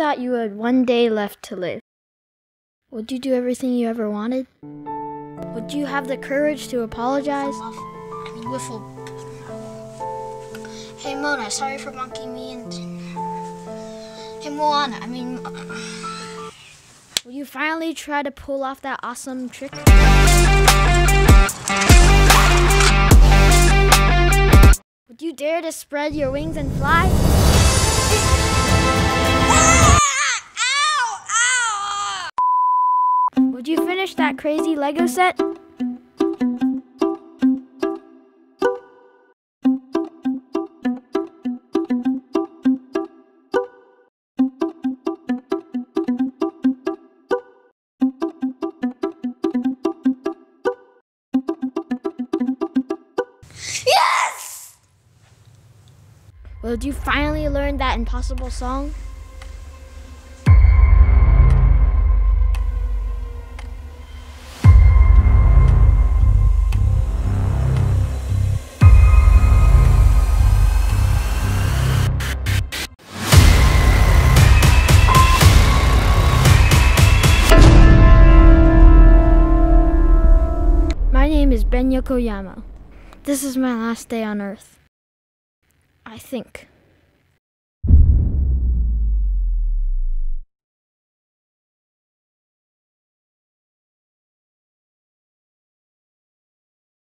thought you had one day left to live, would you do everything you ever wanted? Would you have the courage to apologize? I mean, Wiffle. Hey, Mona, sorry for monkeying me and. Hey, Moana, I mean. Will you finally try to pull off that awesome trick? Would you dare to spread your wings and fly? Finish that crazy Lego set? Yes! Would you finally learn that impossible song? Ben Yokoyama. This is my last day on Earth. I think.